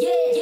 Yeah.